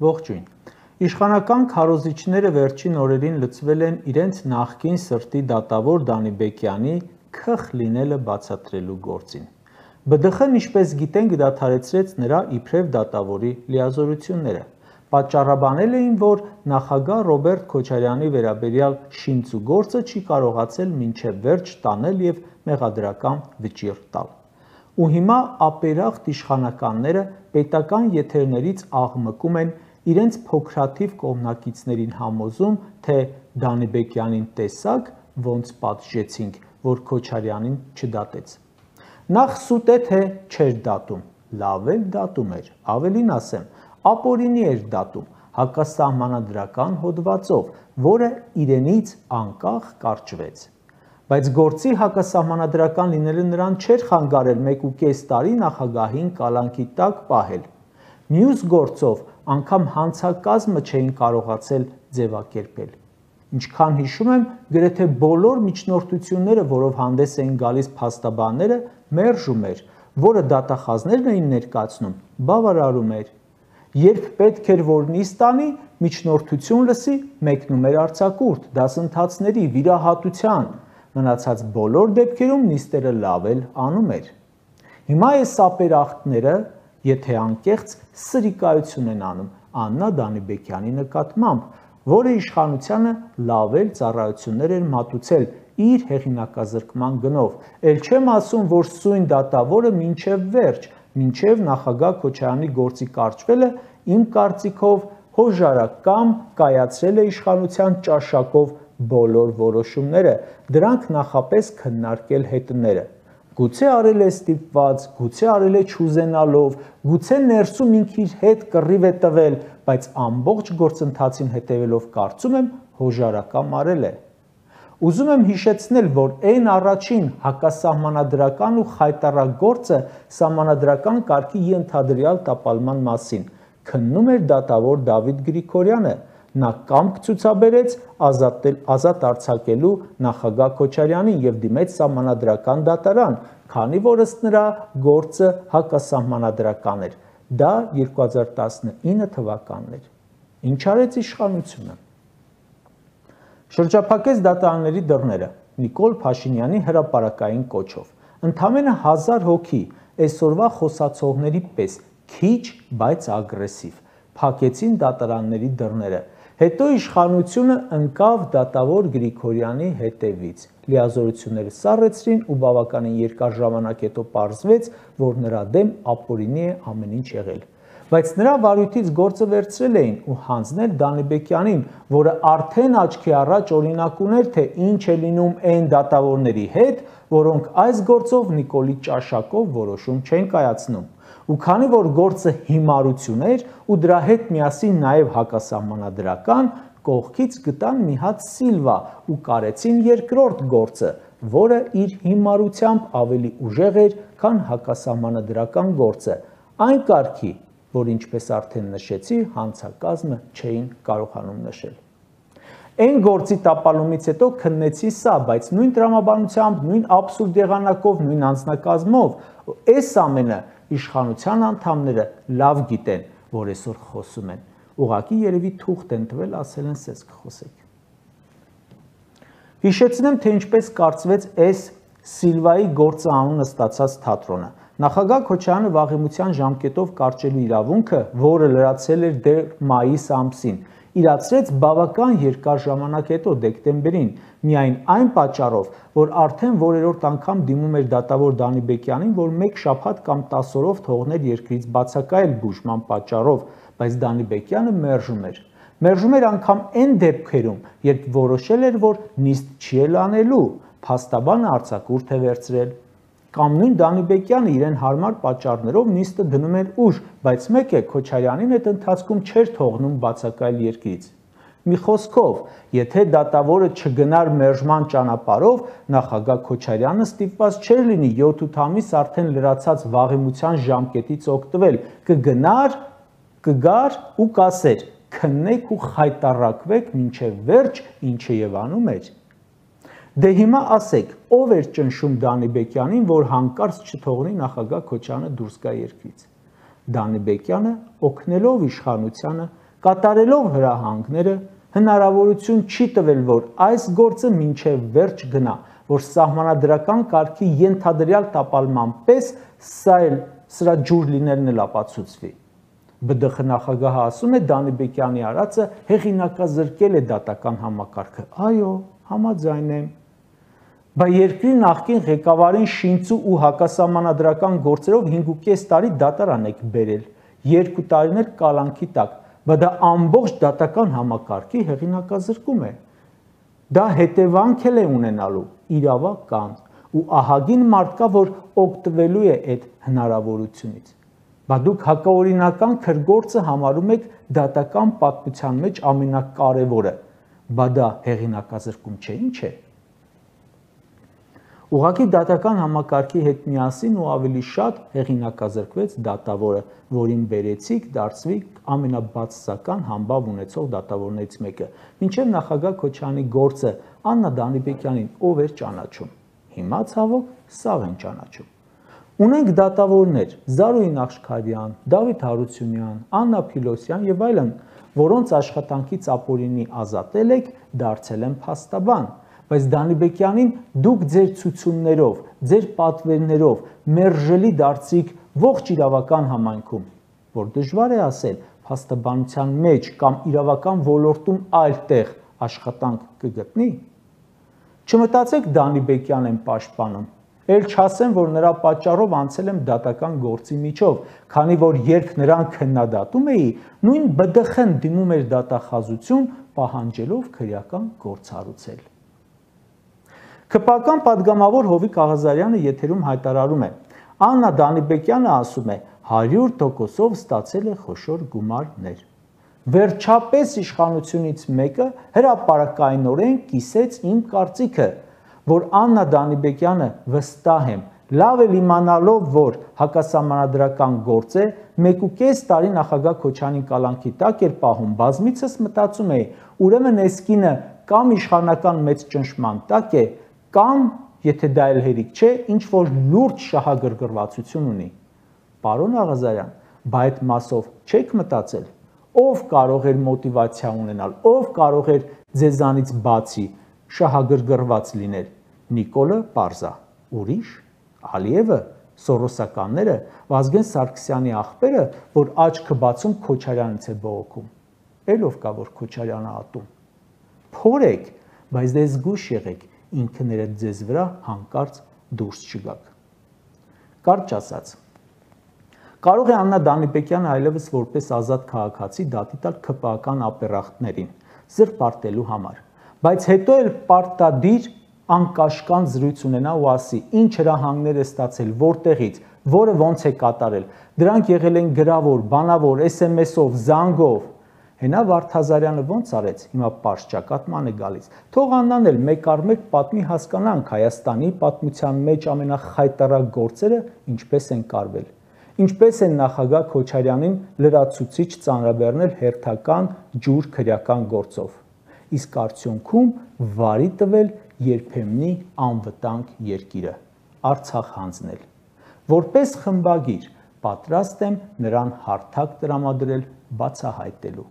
Ողջույն։ Իշխանական քարոզիչները վերջին օրերին լծվել են իրենց նախկին սրտի դատավոր Դանի Բեկյանի քխ լինելը բացատրելու գործին։ ԲԴԽ-ն, ինչպես գիտենք, դադարեցրեց նրա իբրև դատավորի լիազորությունները։ Պատճառաբանել էին, որ նախագահ Ռոբերտ Քոչարյանի վերաբերյալ շինծուգործը չի կարողացել մինչև վերջ տանել եւ մեղադրական վճիռ տալ։ Ու հիմա ապերախտ իշխանականները պետական եթերներից աղմկում են իրենց փոքրաթիվ կողմնակիցներին համոզում, թե Դանիբեկյանին տեսակ ոնց պատժեցինք, որ Քոչարյանին չդատեց։ Նախ սուտ է թե չէր դատում, լավ էլ դատում էր, ավելին ասեմ, ապօրինի էր դատում հակասահմանադրական հոդվածով, որը իրենից անկախ կարճվեց բայց գործի հակասահմանադրական լինելը նրան չէր խանգարել 1.5 տարի նախագահին կալանքի տակ պահել։ Մյուս գործով անգամ հանցակազմը չէին կարողացել ձևակերպել։ Ինչքան հիշում եմ, գրեթե բոլոր միջնորդությունները, որով հանդես էին գալիս փաստաբանները, մերժում էր, որը դատախազներն էին ներկայացնում, բավարարում էր։ Երբ պետք էր որ նիստ տանի, միջնորդություն լսի, մեկնում էր արձակուրդ, դասընթացների, վիրահատության, մնացած բոլոր դեպքերում նիստերը լավ էլ անում էր։ Հիմա այս ապերախտները, եթե անկեղծ, սրիկայություն են անում Աննա Դանիբեկյանի նկատմամբ, որը իշխանությանը լավ էլ ծառայություններ էր մատուցել իր հեղինակազրկման գնով։ Էլ չեմ ասում, որ սույն դատավորը մինչև վերջ, մինչև նախագահ Քոչարյանի գործի կարճվելը իմ կարծիքով հոժարակամ կայացրել է իշխանության ճաշակով բոլոր որոշումները, դրանք նախապես քննարկել հետները։ Գուցե արել է ստիպված, գուցե արել է չուզենալով, գուցե ներսում ինք իր հետ կռիվ է տվել, բայց ամբողջ գործընթացին հետևելով կարծում եմ հոժարակամ արել է։ Ուզում եմ հիշեցնել, որ այն առաջին հակասահմանադրական ու խայտարակ գործը սահմանադրական կարգի ենթադրյալ տապալման մասին քննում էր դատավոր Դավիթ Գրիգորյանը, նա կամք ցուցաբերեց ազատել ազատ արձակելու նախագահ Քոչարյանին եւ դիմեց սահմանադրական դատարան, քանի որ ըստ նրա գործը հակասահմանադրական էր։ Դա 2019 թվականն էր։ Ինչ արեց իշխանությունը։ Շրջափակեց դատարանների դռները Նիկոլ Փաշինյանի հրապարակային կոչով։ Ընդամենը 1000 հոգի այսօրվա խոսացողների պես քիչ, բայց ագրեսիվ փակեցին դատարանների դռները Հետո իշխանությունը ընկավ դատավոր Գրիգորյանի հետևից։ Լիազորությունները սառեցրին ու բավականին երկար ժամանակ հետո պարզվեց, որ նրա դեմ ապօրինի է ամեն ինչ եղել։ Բայց նրա վարույթից գործը վերցրել էին ու հանձնել Դանիբեկյանին, որը արդեն աչքի առաջ օրինակ ուներ, թե ինչ է լինում այն դատավորների հետ, որոնք այս գործով Նիկոլի ճաշակով որոշում չեն կայացնում ու քանի որ գործը հիմարություն էր ու դրա հետ միասին նաև հակասահմանադրական, կողքից գտան մի հատ Սիլվա ու կարեցին երկրորդ գործը, որը իր հիմարությամբ ավելի ուժեղ էր, քան հակասահմանադրական գործը։ Այն կարգի, որ ինչպես արդեն նշեցի, հանցակազմը չէին կարողանում նշել։ Այն գործի տապալումից հետո քննեցի սա, բայց նույն տրամաբանությամբ, նույն абսուրդ եղանակով, նույն անձնակազմով, այս ամենը իշխանության անդամները լավ գիտեն, որ այսօր խոսում են։ Ուղղակի երևի թուղթ են տվել, ասել են սես կխոսեք։ Հիշեցնեմ, թե ինչպես կարծվեց այս Սիլվայի գործը անունը ստացած թատրոնը։ Նախագահ Քոչարյանը վաղեմության ժամկետով կարճելու իրավունքը, որը լրացել էր դեռ մայիս ամսին, իրացրեց բավական երկար ժամանակ հետո դեկտեմբերին, միայն այն պատճառով, որ արդեն որերորդ անգամ դիմում էր դատավոր Դանի Բեկյանին, որ մեկ շաբաթ կամ 10 օրով թողներ երկրից բացակայել բուժման պատճառով, բայց Դանի Բեկյանը մերժում էր։ Մերժում էր անգամ այն դեպքերում, երբ որոշել էր, որ նիստ չի անելու, փաստաբանը արձակուրդ է վերցրել կամ նույն Դանիբեկյանը իրեն հարմար պատճառներով նիստը դնում էր ուշ, բայց մեկ է Քոչարյանին այդ ընթացքում չէր թողնում բացակայել երկրից։ Մի խոսքով, եթե դատավորը չգնար մերժման ճանապարով, նախագահ Քոչարյանը ստիպված չէր լինի 7-8 ամիս արդեն լրացած վաղեմության ժամկետից օգտվել, կգնար, կգար ու կասեր. քննեք ու խայտարակվեք մինչև վերջ, ինչը եւ անում էր։ Դե հիմա ասեք, ով էր ճնշում Դանիբեկյանին, որ հանկարծ չթողնի նախագահ Քոչյանը դուրս գա երկրից։ Դանիբեկյանը օգնելով իշխանությանը Կատարելով հրահանգները հնարավորություն չի տվել, որ այս գործը մինչև վերջ գնա, որ սահմանադրական կարգի ենթադրյալ տապալման պես սա էլ սրա ջուր լինելն էլ ապացուցվի։ ԲԴԽ նախագահը ասում է Դանիբեկյանի արածը հեղինակազրկել է դատական համակարգը։ Այո, համաձայն եմ։ Բա երկրի նախկին ղեկավարին շինծու ու հակասահմանադրական գործերով 5.5 տարի դատարան եք բերել, 2 տարիներ կալանքի տակ, բա դա ամբողջ դատական համակարգի հեղինակազրկում է։ Դա հետևանք էլ է ունենալու իրավական ու ահագին մարդ կա, որ օգտվելու է այդ հնարավորությունից։ Բա դուք հակաօրինական քրգործը համարում եք դատական պատմության մեջ ամենակարևորը։ Բա դա հեղինակազրկում չէ, ինչ է։ Ուղղակի դատական համակարգի հետ միասին ու ավելի շատ հեղինակազրկվեց դատավորը, որին բերեցիք դարձվի ամենաբացասական համբավ ունեցող դատավորներից մեկը։ Մինչև նախագահ Քոչյանի գործը Աննա Դանիբեկյանին ով էր ճանաչում։ Հիմա ցավոք սաղ են ճանաչում։ Ունենք դատավորներ՝ Զարուհի Նախշքարյան, Դավիթ Հարությունյան, Աննա Փիլոսյան եւ այլն, որոնց աշխատանքից ապօրինի ազատել եք, դարձել են փաստաբան բայց Դանիբեկյանին դուք ձեր ցուցումներով, ձեր պատվերներով մերժելի դարձիք ողջ իրավական համայնքում, որ դժվար է ասել, փաստաբանության մեջ կամ իրավական ոլորտում այլ տեղ աշխատանք կգտնի։ Չմտածեք Դանիբեկյան են պաշտպանում։ Էլ չասեմ, որ նրա պատճառով անցել եմ դատական գործի միջով, քանի որ երբ նրան քննադատում էի, նույն ԲԴԽ-ն դիմում էր դատախազություն, պահանջելով քրեական գործ հարուցել։ Քպական падգամավոր Հովիկ Աղազարյանը եթերում հայտարարում է. Աննա Դանիբեկյանը ասում է. 100%-ով ստացել է խոշոր գումարներ։ Վերջապես իշխանությունից մեկը հրաապարակայնորեն կիսեց իմ կարծիքը, որ Աննա Դանիբեկյանը վստահ եմ, լավ է իմանալով, որ հակասահմանադրական գործ է, 1.5 տարի նախագահ Քոչանին կալանքի տակ էր պահում, բազմիցս մտածում էի, ուրեմն էսկինը կամ իշխանական մեծ ճնշման տակ է, կամ եթե դա էլ հերիք չէ, ինչ որ լուրջ շահագրգռվածություն ունի։ Պարոն Աղազարյան, բա այդ մասով չեք մտածել, ով կարող էր մոտիվացիա ունենալ, ով կարող էր ձեզանից բացի շահագրգռված լինել։ Նիկոլը Պարզա, ուրիշ, Ալիևը, Սորոսականները, Վազգեն Սարգսյանի աղբերը, որ աչքը բացում Քոչարյանից է բողոքում։ Էլով կա որ Քոչարյանը ատում։ Փորեք, բայց դե զգուշ եղեք, ինքներդ ձեզ վրա հանկարծ դուրս չգաք։ Կարճ ասած, կարող է Աննա Դանիբեկյանը այլևս որպես ազատ քաղաքացի դատի տալ ԿՊԱ-ական ապերախտներին զրպարտելու համար, բայց հետո էլ պարտադիր անկաշկան զրույց ունենա ու ասի ինչ հրահանգներ է ստացել, որտեղից, որը ոնց է կատարել։ Դրանք եղել են գրավոր, բանավոր, SMS-ով, զանգով, Հենա Վարդազարյանը ոնց արեց, հիմա պարշճակատման է գալիս։ Թող Աննան էլ մեկ առ մեկ պատմի հասկանանք Հայաստանի պատմության մեջ ամենախայտարակ գործերը ինչպես են կարվել։ Ինչպես են նախագահ Քոչարյանին լրացուցիչ ծանրաբեռնել հերթական ջուր քրեական գործով։ Իսկ արդյունքում վարի տվել երբեմնի անվտանգ երկիրը Արցախ հանձնել։ Որպես խմբագիր պատրաստ եմ նրան հարթակ տրամադրել բացահայտելու